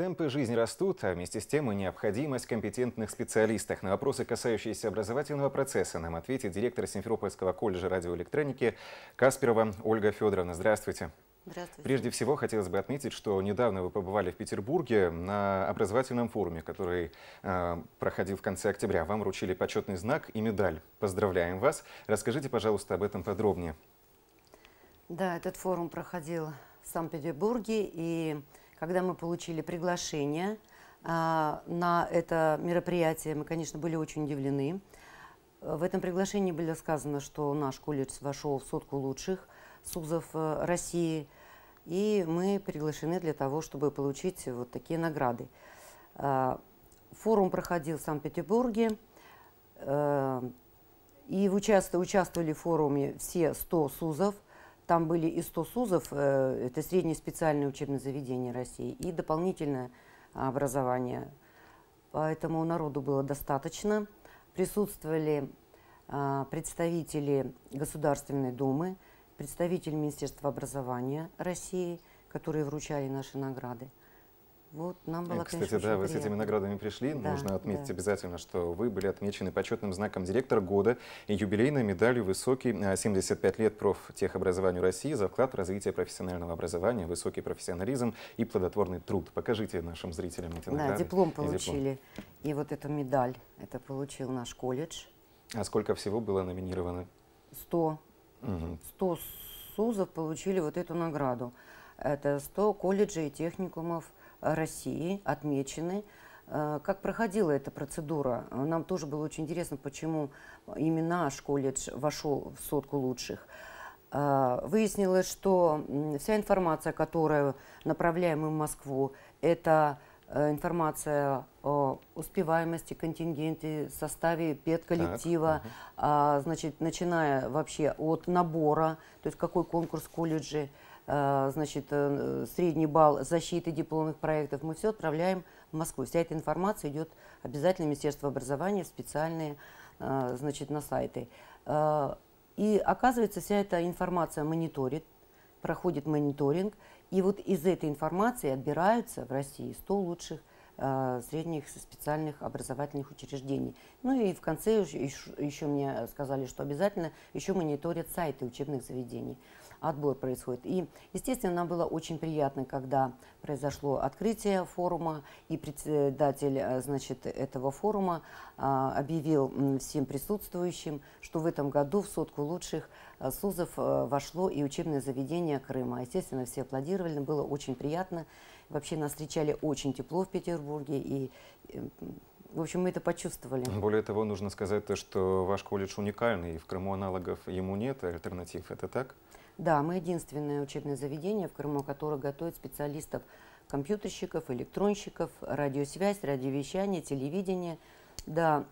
Темпы жизни растут, а вместе с тем и необходимость компетентных специалистов. На вопросы, касающиеся образовательного процесса, нам ответит директор Симферопольского колледжа радиоэлектроники Касперова Ольга Федоровна. Здравствуйте. Здравствуйте. Прежде всего, хотелось бы отметить, что недавно вы побывали в Петербурге на образовательном форуме, который э, проходил в конце октября. Вам вручили почетный знак и медаль. Поздравляем вас. Расскажите, пожалуйста, об этом подробнее. Да, этот форум проходил в Санкт-Петербурге, и когда мы получили приглашение а, на это мероприятие, мы, конечно, были очень удивлены. В этом приглашении было сказано, что наш колледж вошел в сотку лучших СУЗов э, России, и мы приглашены для того, чтобы получить вот такие награды. А, форум проходил в Санкт-Петербурге, э, и участвовали в форуме все 100 СУЗов – там были и 100 СУЗов, э, это среднее специальное учебное заведение России, и дополнительное образование. Поэтому народу было достаточно. Присутствовали а, представители Государственной Думы, представители Министерства образования России, которые вручали наши награды. Вот, нам было, Кстати, конечно, да, вы приятно. с этими наградами пришли. Да, Нужно отметить да. обязательно, что вы были отмечены почетным знаком директора года и юбилейной медалью «Высокий 75 лет профтехобразованию России» за вклад в развитие профессионального образования, высокий профессионализм и плодотворный труд. Покажите нашим зрителям эти награды. Да, диплом получили. И, диплом. и вот эту медаль, это получил наш колледж. А сколько всего было номинировано? Сто. Угу. 100 СУЗов получили вот эту награду. Это 100 колледжей и техникумов – России отмечены. Э, как проходила эта процедура? Нам тоже было очень интересно, почему именно наш колледж вошел в сотку лучших. Э, выяснилось, что вся информация, которую направляем в Москву, это э, информация о успеваемости, контингенте, составе педколлектива, так, угу. значит, начиная вообще от набора, то есть какой конкурс в колледже, Э, значит, э, средний балл защиты дипломных проектов, мы все отправляем в Москву. Вся эта информация идет обязательно в Министерство образования, в специальные, э, значит, на сайты. И оказывается, вся эта информация мониторит, проходит мониторинг, и вот из этой информации отбираются в России 100 лучших средних специальных образовательных учреждений. Ну и в конце еще, еще мне сказали, что обязательно еще мониторят сайты учебных заведений отбор происходит. И, естественно, нам было очень приятно, когда произошло открытие форума, и председатель э, значит, этого форума а, объявил всем присутствующим, что в этом году в сотку лучших э, СУЗов а, вошло и учебное заведение Крыма. Естественно, все аплодировали, было очень приятно. Вообще нас встречали очень тепло в Петербурге, и в общем, мы это почувствовали. Более того, нужно сказать то, что ваш колледж уникальный, и в Крыму аналогов ему нет, альтернатив. Это так? Да, мы единственное учебное заведение в Крыму, которое готовит специалистов компьютерщиков, электронщиков, радиосвязь, радиовещание, телевидение. Да,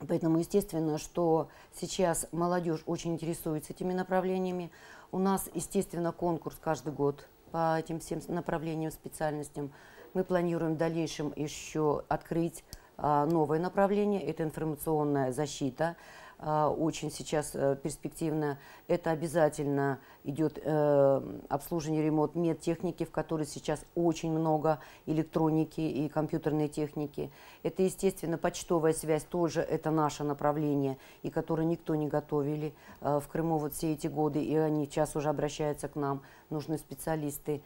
поэтому естественно, что сейчас молодежь очень интересуется этими направлениями. У нас, естественно, конкурс каждый год по этим всем направлениям, специальностям. Мы планируем в дальнейшем еще открыть а, новое направление, это информационная защита. А, очень сейчас э, перспективно. Это обязательно идет э, обслуживание ремонт медтехники, в которой сейчас очень много электроники и компьютерной техники. Это, естественно, почтовая связь тоже это наше направление, и которое никто не готовили э, в Крыму вот все эти годы, и они сейчас уже обращаются к нам, нужны специалисты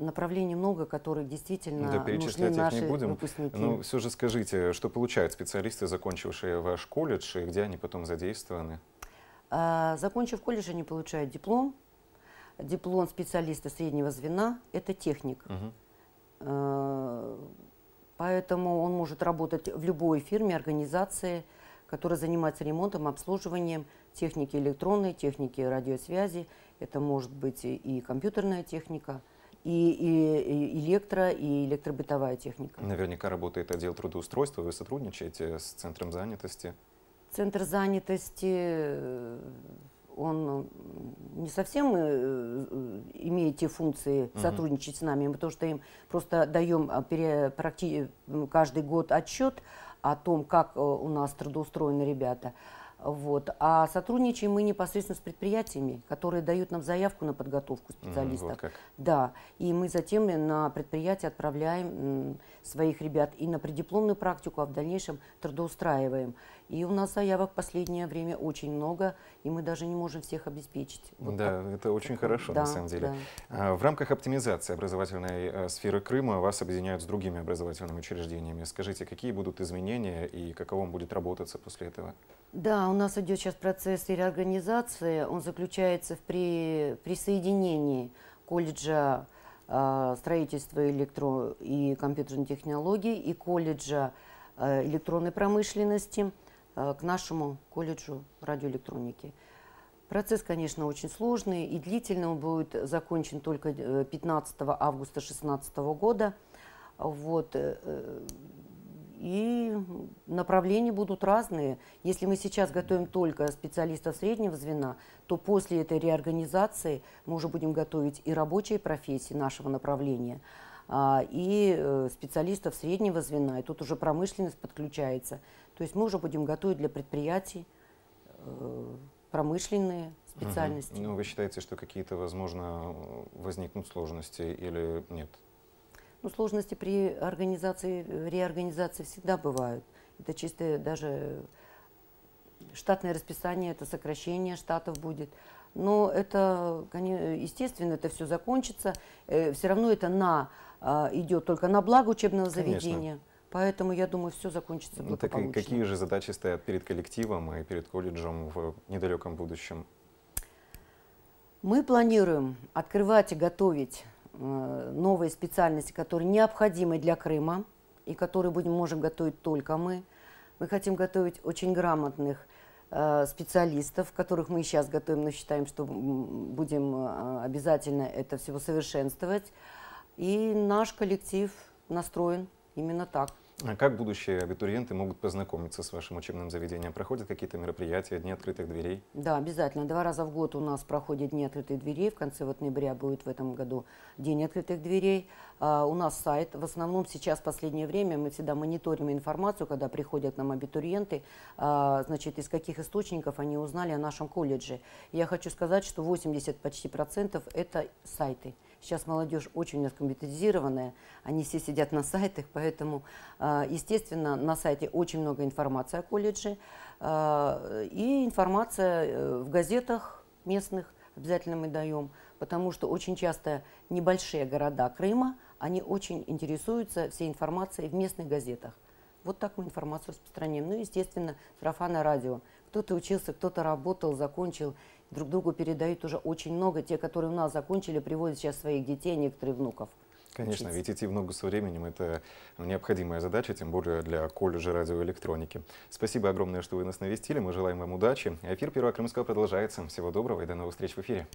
направлений много, которые действительно да, нужны наши не будем. выпускники. Ну, все же скажите, что получают специалисты, закончившие ваш колледж, и где они потом задействованы? А, закончив колледж, они получают диплом. Диплом специалиста среднего звена – это техник. Угу. А, поэтому он может работать в любой фирме, организации, которая занимается ремонтом, обслуживанием техники электронной, техники радиосвязи. Это может быть и компьютерная техника – и, и, и электро, и электробытовая техника. Наверняка работает отдел трудоустройства, вы сотрудничаете с Центром занятости? Центр занятости, он не совсем э, имеет те функции сотрудничать с нами, потому что им просто даем а, каждый год отчет о том, как э, у нас трудоустроены ребята. Вот. А сотрудничаем мы непосредственно с предприятиями, которые дают нам заявку на подготовку специалистов. Mm, вот как. Да. И мы затем на предприятие отправляем своих ребят и на преддипломную практику, а в дальнейшем трудоустраиваем. И у нас заявок в последнее время очень много, и мы даже не можем всех обеспечить. Вот да, так. это очень хорошо да, на самом деле. Да. А, в рамках оптимизации образовательной э, сферы Крыма вас объединяют с другими образовательными учреждениями. Скажите, какие будут изменения и каково он будет работаться после этого? Да, у нас идет сейчас процесс реорганизации. Он заключается в при, присоединении колледжа э, строительства электро- и компьютерной технологий и колледжа э, электронной промышленности – к нашему колледжу радиоэлектроники. Процесс, конечно, очень сложный и длительный. Он будет закончен только 15 э, августа 2016 года. Вот. Э, и направления будут разные. Если мы сейчас готовим только специалистов среднего звена, то после этой реорганизации мы уже будем готовить и рабочие профессии нашего направления, и специалистов среднего звена. И тут уже промышленность подключается. То есть мы уже будем готовить для предприятий э, промышленные специальности. Угу. Ну, вы считаете, что какие-то, возможно, возникнут сложности или нет? Ну, сложности при организации, реорганизации всегда бывают. Это чисто даже штатное расписание, это сокращение штатов будет. Но это, естественно, это все закончится. Э, все равно это на, а, идет только на благо учебного заведения. Конечно. Поэтому, я думаю, все закончится ну, так и какие же задачи стоят перед коллективом и перед колледжем в недалеком будущем? Мы планируем открывать и готовить э, новые специальности, которые необходимы для Крыма и которые будем, можем готовить только мы. Мы хотим готовить очень грамотных э, специалистов, которых мы и сейчас готовим, но считаем, что будем э, обязательно это все усовершенствовать. И наш коллектив настроен именно так. А как будущие абитуриенты могут познакомиться с вашим учебным заведением? Проходят какие-то мероприятия, дни открытых дверей? Да, обязательно. Два раза в год у нас проходят дни открытых дверей. В конце вот ноября будет в этом году день открытых дверей. А, у нас сайт. В основном сейчас, в последнее время, мы всегда мониторим информацию, когда приходят нам абитуриенты, а, значит, из каких источников они узнали о нашем колледже. Я хочу сказать, что 80 почти процентов это сайты. Сейчас молодежь очень компьютеризированная, они все сидят на сайтах, поэтому, а, естественно, на сайте очень много информации о колледже. А, и информация э, в газетах местных обязательно мы даем, потому что очень часто небольшие города Крыма, они очень интересуются всей информацией в местных газетах. Вот так мы информацию распространяем. Ну, естественно, сарафанное радио. Кто-то учился, кто-то работал, закончил друг другу передают уже очень много. Те, которые у нас закончили, приводят сейчас своих детей, некоторые внуков. Конечно, учиться. ведь идти в ногу со временем – это необходимая задача, тем более для колледжа радиоэлектроники. Спасибо огромное, что вы нас навестили. Мы желаем вам удачи. Эфир Первого Крымского продолжается. Всего доброго и до новых встреч в эфире.